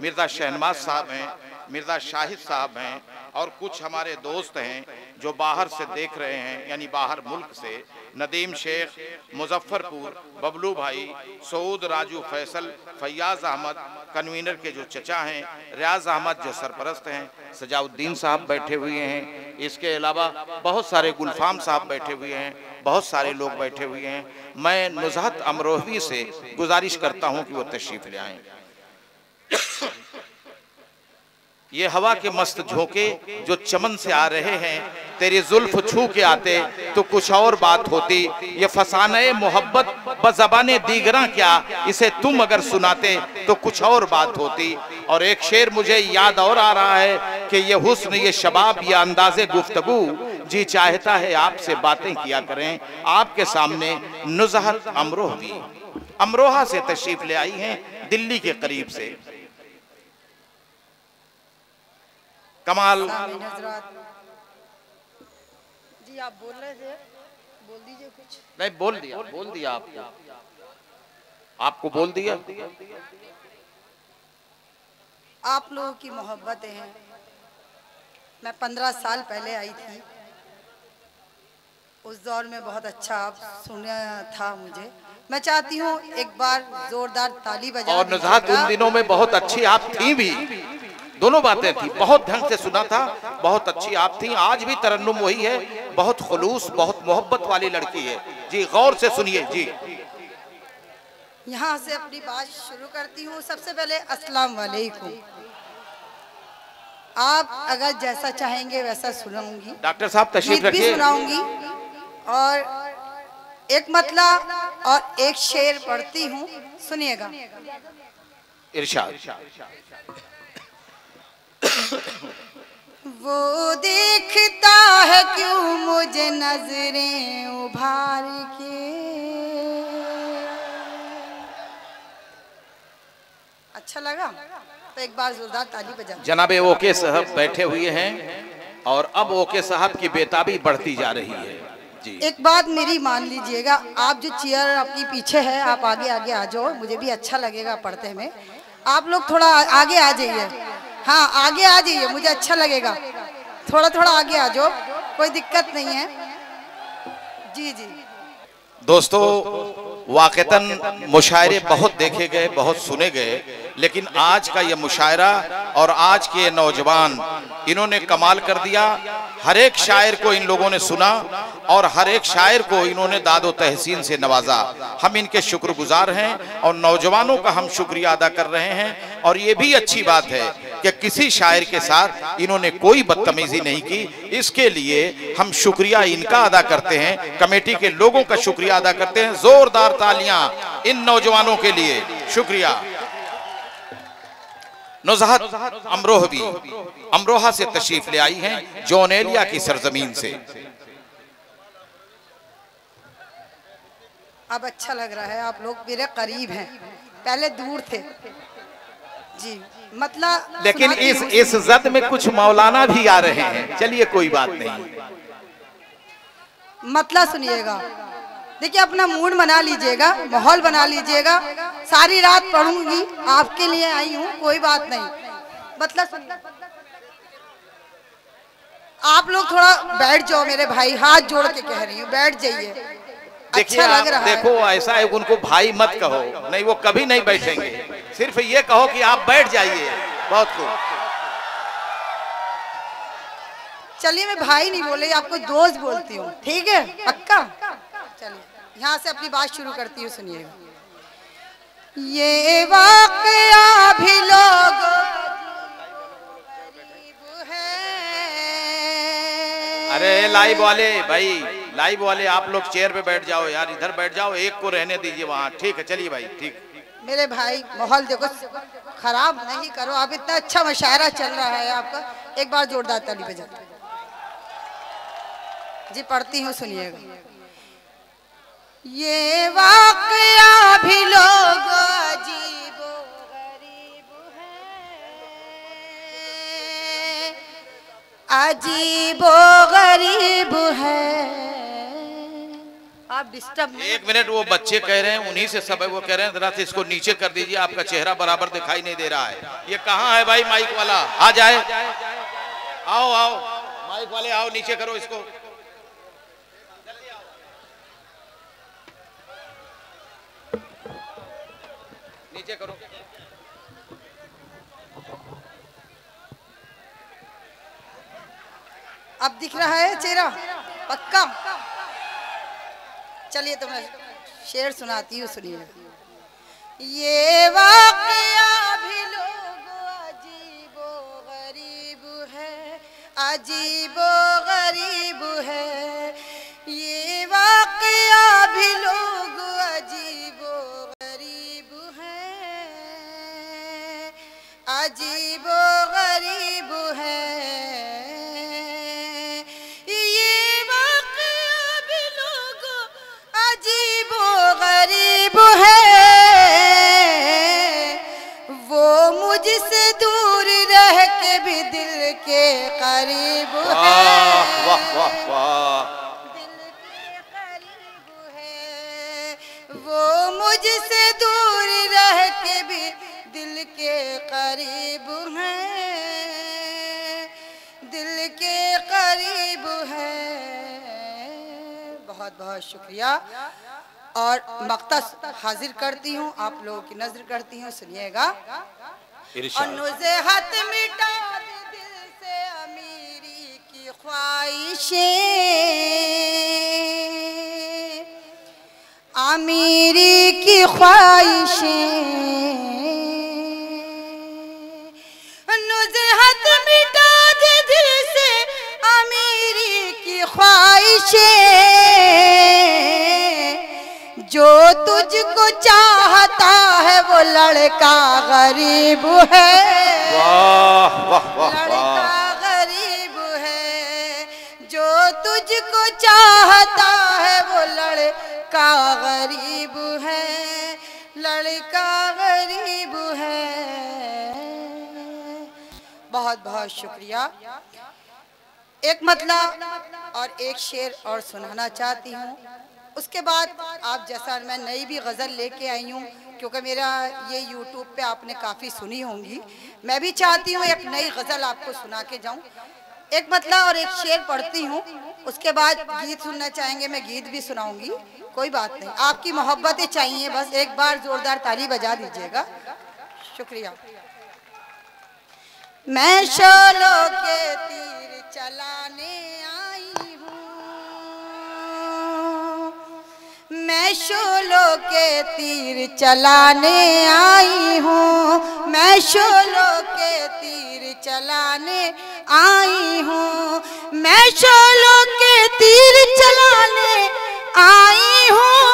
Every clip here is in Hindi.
मिर्ज़ा शहनवाज साहब हैं, मिर्ज़ा शाहिद साहब हैं और कुछ हमारे दोस्त हैं जो बाहर से देख रहे हैं, यानी बाहर मुल्क से। नदीम शेख, मुजफ्फरपुर, बबलू भाई, सऊद राजू फैसल, फैयाज अहमद, कन्वीनर के जो चचा हैं, रियाज अहमद जो सरपरस्त हैं, सजाउद्दीन साहब बैठे हुए हैं। इसके अलावा बहुत सारे गुलफाम साहब बैठे हुए हैं, बहुत सारे लोग बैठे हुए हैं। मैं नुजहत अमरोहवी से गुजारिश करता हूँ कि वो तशरीफ़ ले आएँ। ये हवा के मस्त झोंके जो चमन से आ रहे हैं, तेरी जुल्फ छू के आते तो कुछ और बात होती। ये फसाने मोहब्बत बजबाने दीगरा क्या, इसे तुम अगर सुनाते तो कुछ और बात होती। और एक शेर मुझे याद और आ रहा है कि ये हुस्न, ये शबाब, ये अंदाजे गुफ्तगु। जी चाहता है आपसे बातें किया करें। आपके सामने नुजहत अमरोह भी। अमरोहा से तशरीफ़ ले आई हैं दिल्ली के करीब से। कमाल। जी आप बोल रहे थे। बोल दीजिए कुछ। नहीं बोल दिया। बोल दिया आपको। आपको। बोल दिया? आप लोगों की मोहब्बतें हैं। मैं पंद्रह साल पहले आई थी। उस दौर में बहुत अच्छा आप सुना था मुझे। मैं चाहती हूँ एक बार जोरदार ताली बजा और नजात उन दिनों में बहुत अच्छी आप थी भी। दोनों बातें थी। बहुत ढंग से सुना था बहुत अच्छी आप थी। आज भी तरन्नुम वही है। बहुत खलूस बहुत मोहब्बत वाली लड़की है। जी गौर से सुनिए जी। यहाँ से अपनी बात शुरू करती हूँ। सबसे पहले अस्सलाम वालेकुम। आप अगर जैसा चाहेंगे वैसा सुनाऊँगी। डॉक्टर साहब तशरीफ़ रखिए। सुनाऊँगी। और एक मतला और एक शेर पढ़ती हूँ। सुनिएगा। इरशाद। वो देखता है क्यों मुझे नज़रें उभार के अच्छा लगा। तो एक बार जोरदार ताली बजा जनाबे ओके साहब बैठे हुए हैं और अब ओके साहब की बेताबी बढ़ती जा रही है। जी। एक बात मेरी मान लीजिएगा आप जो चेयर आपकी पीछे है आप आगे आगे आ जाओ मुझे भी अच्छा लगेगा पढ़ते में। आप लोग थोड़ा आगे आ जाइए। हाँ आगे आ जाइए, मुझे अच्छा लगेगा। थोड़ा थोड़ा आगे आ जाओ, कोई दिक्कत नहीं है। जी जी। दोस्तों, वाकतन मुशायरे बहुत देखे गए, बहुत सुने गए, लेकिन आज का ये मुशायरा और आज के नौजवान, इन्होंने कमाल कर दिया। हर एक शायर को इन लोगों ने सुना और हर एक शायर को इन्होंने दादो तहसीन से नवाजा। हम इनके शुक्रगुजार हैं और नौजवानों का हम शुक्रिया अदा कर रहे हैं और ये भी अच्छी बात है कि किसी शायर के साथ इन्होंने कोई बदतमीजी नहीं की। इसके लिए हम शुक्रिया इनका अदा करते हैं। कमेटी के लोगों का शुक्रिया अदा करते हैं। जोरदार तालियाँ इन नौजवानों के लिए। शुक्रिया। नजहत अमरोह भी अमरोहा से तशरीफ़ ले आई हैं जोनेलिया की सरजमीन से। अब अच्छा लग रहा है, आप लोग मेरे करीब हैं। पहले दूर थे। जी। मतलब लेकिन इस इस जद में कुछ मौलाना भी आ रहे हैं। चलिए कोई बात नहीं। मतलब सुनिएगा। देखिए अपना मूड बना लीजिएगा माहौल बना लीजिएगा। सारी रात पढ़ूँगी आपके लिए आई हूँ कोई बात नहीं। मतलब। आप लोग थोड़ा बैठ जाओ मेरे भाई हाथ जोड़ के कह रही हूँ बैठ जाइए। देखिए अच्छा लग रहा देखो ऐसा है उनको भाई मत कहो नहीं वो कभी नहीं बैठेंगे। सिर्फ़ ये कहो कि आप बैठ जाइए। बहुत खूब। चलिए मैं भाई नहीं बोले आपको दोस्त बोलती हूँ। ठीक है? पक्का? चलिए यहाँ से अपनी बात शुरू करती हूँ सुनिएगा ये वाकया भी लोग अरे लाइव वाले भाई लाइव वाले आप लोग चेयर पे बैठ जाओ यार इधर बैठ जाओ एक को रहने दीजिए वहाँ। ठीक है चलिए भाई ठीक। मेरे भाई, माहौल देखो, खराब नहीं करो। आप इतना अच्छा मुशायरा चल रहा है आपका। एक बार जोरदार ताली बजा जी, पढ़ती हूँ, सुनिएगा। ये वाकया भी लोग अजीबो गरीब है। अजीब गरीब है। आप डिस्टर्ब एक मिनट वो बच्चे कह रहे हैं उन्हीं से सब वो कह रहे हैं जरा से इसको नीचे कर दीजिए आपका चेहरा बराबर दिखाई नहीं दे रहा है। ये कहाँ है भाई माइक वाला? आ जाए। आओ आओ। माइक वाले आओ नीचे करो इसको। नीचे करो। अब दिख रहा है चेहरा पक्का। चलिए तो मैं शेर सुनाती हूँ, सुनिए। ये वाकया भी लोग अजीबो गरीब है, अजीबो गरीब है। ये वाकया भी लोग शुक्रिया। और मक्ता हाजिर करती हूँ आप लोगों की नज़र करती हूँ सुनिएगा। और इरशाद नुज़े हाथ मिटा दिल से अमीरी की ख्वाहिशें। अमीरी की ख्वाहिशें। नुज़े मिटा दे दिल से अमीरी की ख्वाहिशें। जो तुझको चाहता है वो लड़का गरीब है। वाह वाह वाह वाह। लड़का गरीब है। जो तुझको चाहता है वो लड़का गरीब है। लड़का गरीब है। बहुत बहुत शुक्रिया। एक मतलब और एक शेर और सुनाना चाहती हूँ। उसके बाद आप जैसा मैं नई भी गज़ल लेके आई हूँ, क्योंकि मेरा ये यूट्यूब पे आपने काफ़ी सुनी होंगी। मैं भी चाहती हूँ एक नई गज़ल आपको सुना के जाऊँ। एक मतलब और एक शेर पढ़ती हूँ, उसके बाद गीत सुनना चाहेंगे, मैं गीत भी सुनाऊँगी। कोई बात नहीं, आपकी मोहब्बतें चाहिए, बस एक बार ज़ोरदार ताली बजा दीजिएगा। शुक्रिया। मैं शोलों के तीर चलाने मैं शोलों के तीर चलाने आई हूँ। मैं शोलों के तीर चलाने आई हूँ। मैं शोलों के तीर चलाने आई हूँ।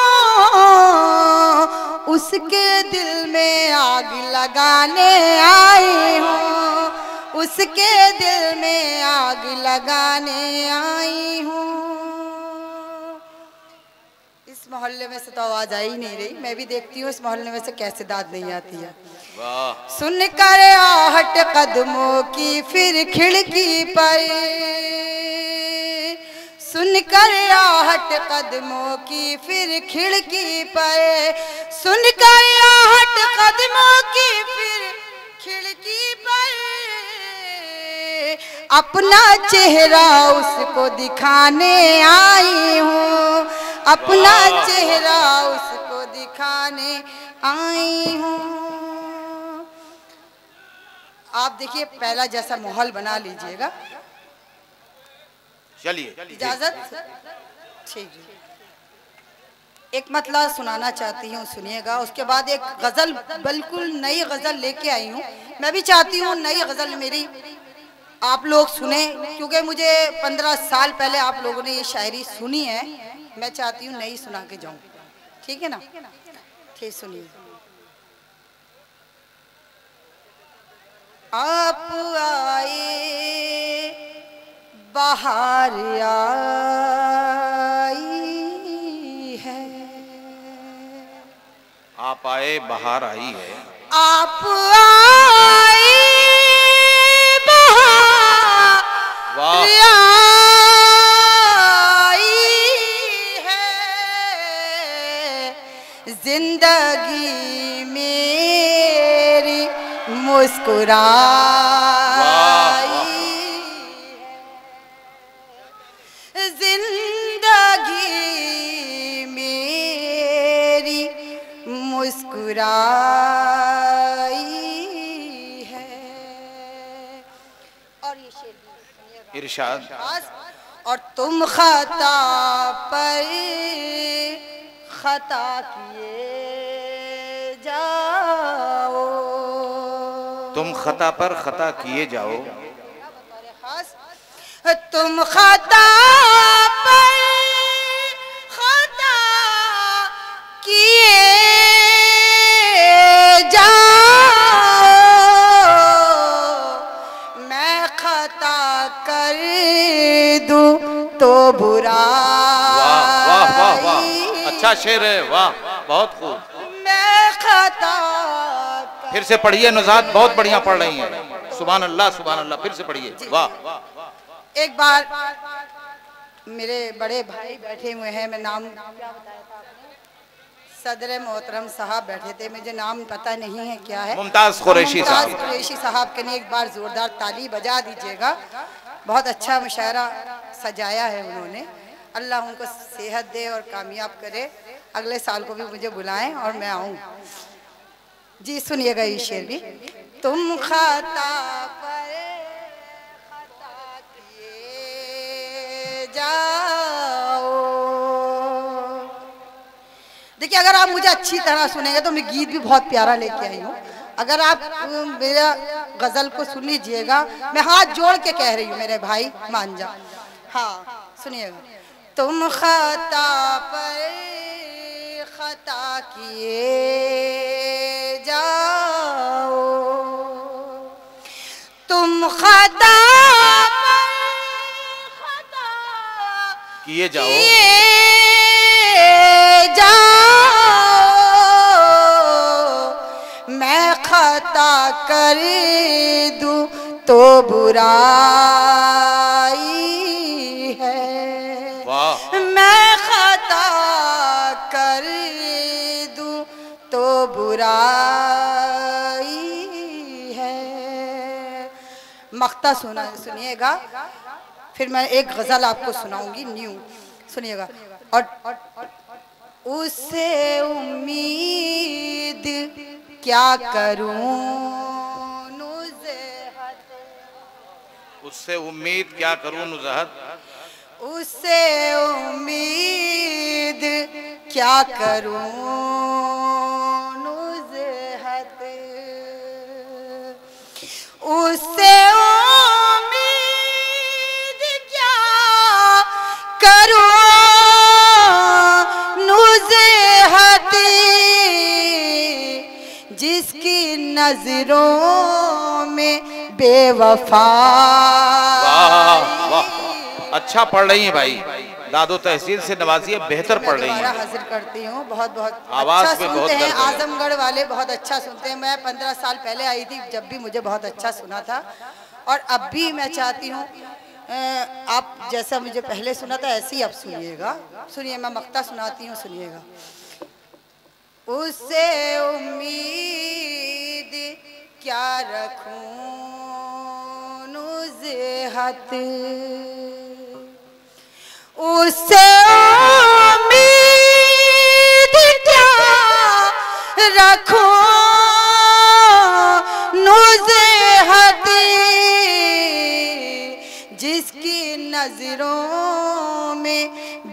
उसके दिल में आग लगाने आई हूँ। उसके दिल में आग लगाने आई हूँ। मोहल्ले में से तो आवाज़ आ ही नहीं रही। मैं भी देखती हूँ इस मोहल्ले में से कैसे दाद नहीं आती है। सुन कर आहट कदमों की फिर खिड़की पर। सुन कर आहट कदमों की फिर खिड़की पर। सुन कर आहट कदमों की फिर खिड़की पर। अपना चेहरा उसको दिखाने आई हूँ। अपना चेहरा उसको दिखाने आई हूँ। आप देखिए पहला जैसा माहौल बना लीजिएगा। चलिए इजाज़त? ठीक है। एक मतला सुनाना चाहती हूँ सुनिएगा। उसके बाद एक गज़ल बिल्कुल नई गज़ल लेके आई हूँ। मैं भी चाहती हूँ नई गज़ल मेरी आप लोग सुने क्योंकि मुझे पंद्रह साल पहले आप लोगों ने ये शायरी सुनी है। मैं चाहती हूँ नहीं सुना के जाऊँ। ठीक है ना? ठीक सुनिए। आप आए बाहर आई है। आप आए बाहर आई है। आप आए बाहर वाह। मुस्कुराई। ज़िंदगी मेरी मुस्कुराई है। और ये शेर इरशाद। और तुम खता पर खता किए जाओ। खता पर खता किए जाओ। तुम खता पर खता किए जाओ। मैं खता कर दूँ तो बुरा वाह वाह वाह वाह। अच्छा शेर है वाह बहुत खूब। मैं खता फिर से पढ़िए नुजात बहुत बढ़िया पढ़ रही हैं। सुबह अल्लाह सुबह अल्लाह फिर से पढ़िए। वाह एक बार मेरे बड़े भाई बैठे हुए हैं मैं नाम? सदर मोहतरम साहब बैठे थे मुझे नाम पता नहीं है क्या है। मुमताज़ कुरैशी साहब। कुरैशी साहब के लिए एक बार जोरदार ताली बजा दीजिएगा। बहुत अच्छा मुशायरा सजाया है उन्होंने। अल्लाह उनको सेहत दे और कामयाब करे। अगले साल को भी मुझे बुलाएँ और मैं आऊँ। जी सुनिएगा ये शेर भी। तुम खाता पर खता किए जाओ। देखिए अगर आप मुझे अच्छी तरह सुनेंगे तो मैं गीत भी बहुत प्यारा लेके आई हूँ। अगर आप मेरा गज़ल को सुन लीजिएगा। मैं हाथ जोड़ के कह रही हूँ मेरे भाई मान जा हाँ सुनिएगा। तुम खता पर खता किए खता किए जाओ। किए जाओ। मैं खता कर दूँ तो बुराई है। मैं खता कर दूँ तो बुराई मख्ता सुना सुनिएगा। फिर मैं एक गज़ल आपको सुनाऊँगी न्यू। सुनिएगा। और उससे उम्मीद क्या करूँ? नुज़हत उससे उम्मीद क्या करूँ नुजहत उससे उम्मीद क्या करूँ? नुज़हत उससे नज़रों में बेवफा। वाह वाह। अच्छा पढ़ रही है भाई। दादो तहसील से नवाजिए बेहतर पढ़ रही है। हाजिर करती हूँ बहुत बहुत आवाज़ अच्छा पे बहुत सुनते हैं आजमगढ़ वाले बहुत अच्छा सुनते हैं। मैं पंद्रह साल पहले आई थी जब भी मुझे बहुत अच्छा सुना था। और अब भी मैं चाहती हूँ आप जैसा मुझे पहले सुना था ऐसे ही अब सुनिएगा। सुनिए मैं मक्ता सुनाती हूँ सुनिएगा। उससे उम्मीद क्या रखूँ नुज़हत उससे उम्मीद क्या रखूँ नुज़हत जिसकी नज़रों में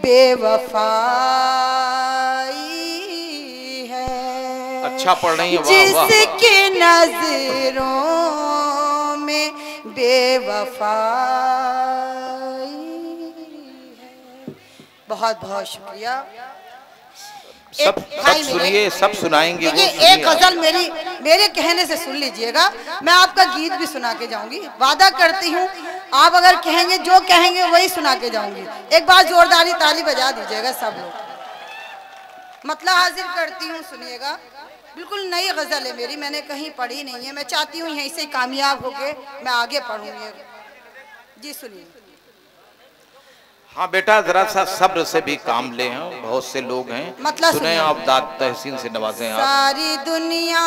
बेवफाई अच्छा पढ़ रही है वाह नज़रों में बेवफाई बहुत बहुत शुक्रिया। सब सब सुनिए सब सुनाएँगे देखिए एक गज़ल मेरी मेरे कहने से सुन लीजिएगा। मैं आपका गीत भी सुना के जाऊँगी। वादा करती हूँ आप अगर कहेंगे जो कहेंगे वही सुना के जाऊँगी। एक बार जोरदारी ताली बजा दीजिएगा सब लोग। मतलब हाजिर करती हूँ सुनिएगा। बिल्कुल नई गज़ल है मेरी मैंने कहीं पढ़ी नहीं है। मैं चाहती हूँ यहीं से कामयाब होके मैं आगे पढ़ूँगी जी सुनिए। हाँ बेटा जरा सा सब्र से भी काम ले हैं बहुत से लोग हैं। मतलब सुने आप दाद तहसीन से नवाजे सारी दुनिया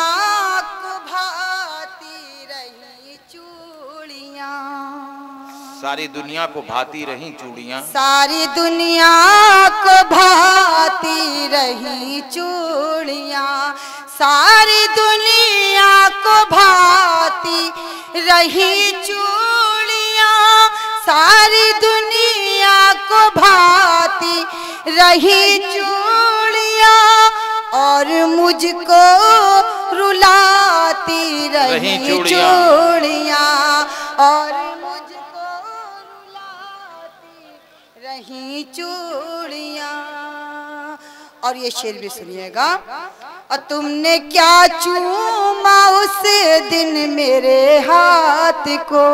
को भाती रही चूड़िया। सारी दुनिया को भाती रही चूड़िया। सारी दुनिया को भाती रही चूड़िया। सारी दुनिया को भाती रही चूड़िया। सारी दुनिया को भाती रही चूड़िया और मुझको रुलाती रही। चूड़ियाँ और मुझको रुलाती रही चूड़िया। और ये शेर भी सुनिएगा। और तुमने क्या चूमा उस दिन मेरे हाथ को?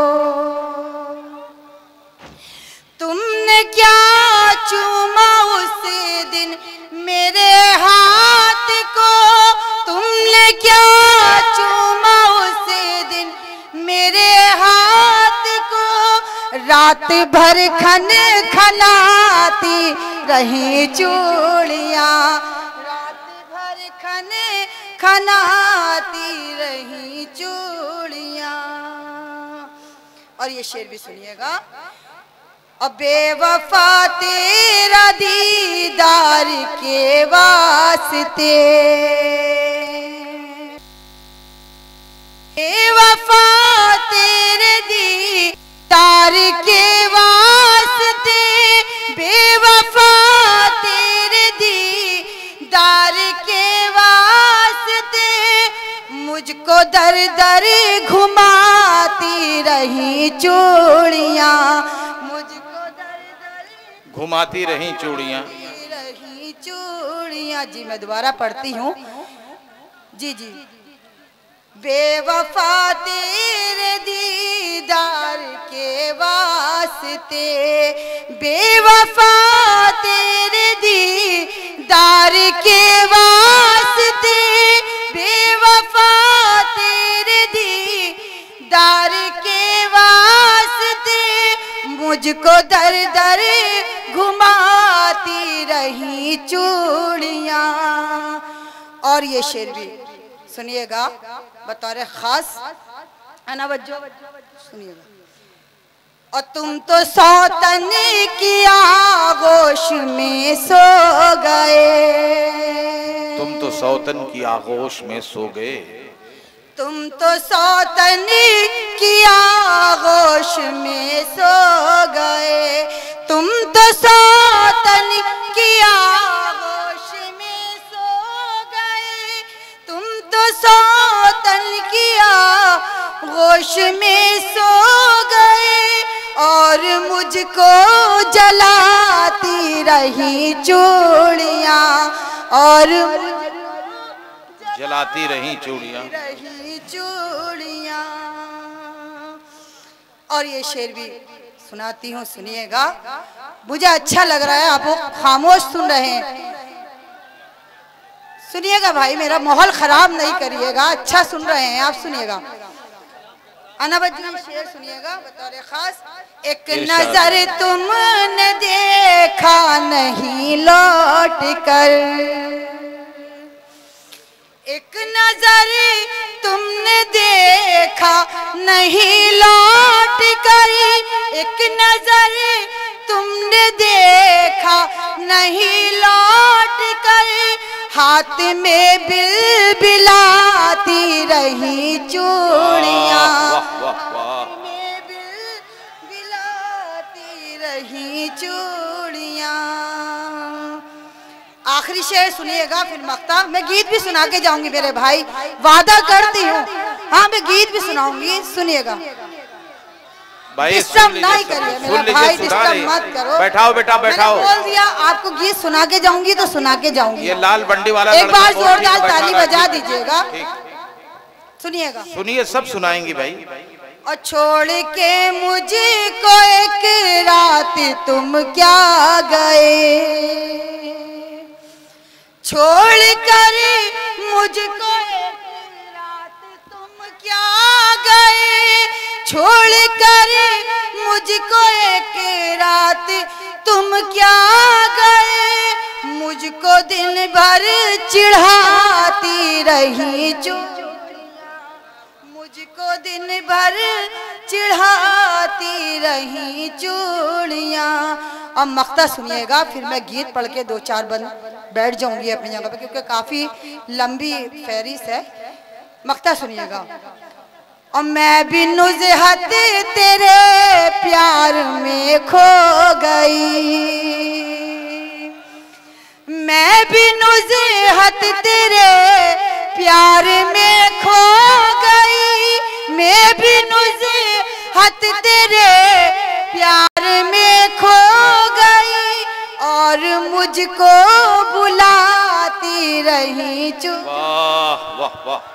तुमने क्या चूमा उस दिन मेरे हाथ को? तुमने क्या चूमा उस दिन मेरे हाथ को? रात भर खन खनाती रही चूड़ियाँ खनाती रही चूड़िया। और ये शेर भी सुनिएगा। बेवफा तेरा दीदार के वास्ते। बेवफा तेरे दीदार के वास्ते, बेवफा मुझको दर दर घुमाती रही चूड़िया। मुझको दर दर घुमाती रही चूड़िया। रही चूड़ियाँ। जी मैं दोबारा पढ़ती हूँ। जी जी। बेवफा तेरे दीदार के वास्ते बेवफा तेरे दीदार के वास्ते मुझको दर दर घुमाती रही चूड़िया। और ये शेर भी, सुनिएगा, बतौर खास अनावज्जो, सुनिएगा। और तुम तो सौतन की आगोश में सो गए। तुम तो सौतन की आगोश में सो गए। तुम तो सौतन की आगोश में सो गए। तुम तो सौतन की आगोश में सो गए। तुम तो सौतन की आगोश में सो गए। और मुझको जलाती रही चूड़ियाँ। और जलाती रही चूड़िया। रही चूड़ियाँ। और ये शेर भी सुनाती हूँ सुनिएगा। मुझे अच्छा लग रहा है आप खामोश सुन रहे हैं। सुनिएगा भाई मेरा माहौल खराब नहीं करिएगा अच्छा सुन रहे हैं आप सुनिएगा। शेर सुनिएगा बतौर खास। एक नज़र तुमने देखा नहीं लौट कर। एक नज़र तुमने देखा नहीं लौट कर। एक नज़र तुमने देखा नहीं लौट कर। हाथ में बिल बिलाती रही चूड़ियाँ। में बिल बिलाती रही चूड़ियाँ। आखिरी शेर सुनिएगा फिर मक्ता। मैं गीत भी सुना के जाऊँगी मेरे भाई। वादा करती हूँ। हाँ मैं गीत भी सुनाऊँगी। सुनिएगा। भाई डिस्टर्ब सुन नहीं करिए मेरा भाई डिस्टर्ब मत करो। बैठाओ बेटा बैठाओ। बोल दिया आपको गीत सुना के जाऊँगी तो सुना के जाऊँगी। ये लाल बंडी वाला एक बार जोरदार ताली बजा दीजिएगा। सुनिएगा। सुनिए सब सुनाएँगी भाई। और छोड़ के मुझे को एक रात तुम क्या गए? छोड़ कर मुझको रात तुम क्या गए? छोड़ कर मुझको एक रात तुम क्या गए? मुझको दिन भर चिढ़ाती रही चूड़ियाँ मुझको दिन भर चिढ़ाती रही चूड़ियाँ अब मख्ता सुनिएगा, फिर मैं गीत पढ़ के दो चार बंद बैठ जाऊँगी अपनी जगह पे, क्योंकि काफ़ी लंबी फहरिस्त है। मख्ता सुनिएगा और मैं भी नुजहत तेरे प्यार में खो गई। मैं भी नुजहत तेरे प्यार में खो गई। मैं भी नुजहत तेरे प्यार में खो गई और मुझको बुलाती रही चुप। वाह वाह वाह।